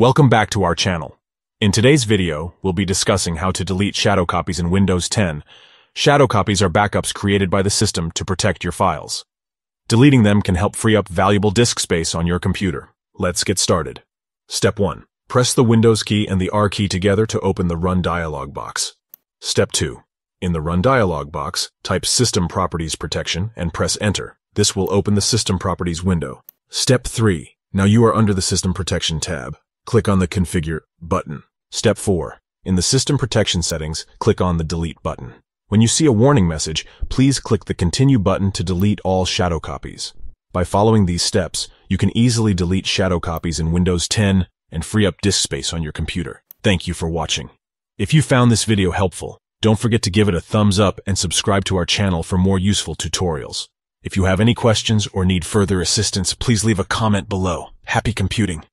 Welcome back to our channel. In today's video, we'll be discussing how to delete shadow copies in Windows 10. Shadow copies are backups created by the system to protect your files. Deleting them can help free up valuable disk space on your computer. Let's get started. Step 1. Press the Windows key and the R key together to open the Run dialog box. Step 2. In the Run dialog box, type System Properties Protection and press Enter. This will open the System Properties window. Step 3. Now you are under the System Protection tab. Click on the Configure button. Step 4. In the System Protection settings, click on the Delete button. When you see a warning message, please click the Continue button to delete all shadow copies. By following these steps, you can easily delete shadow copies in Windows 10 and free up disk space on your computer. Thank you for watching. If you found this video helpful, don't forget to give it a thumbs up and subscribe to our channel for more useful tutorials. If you have any questions or need further assistance, please leave a comment below. Happy computing!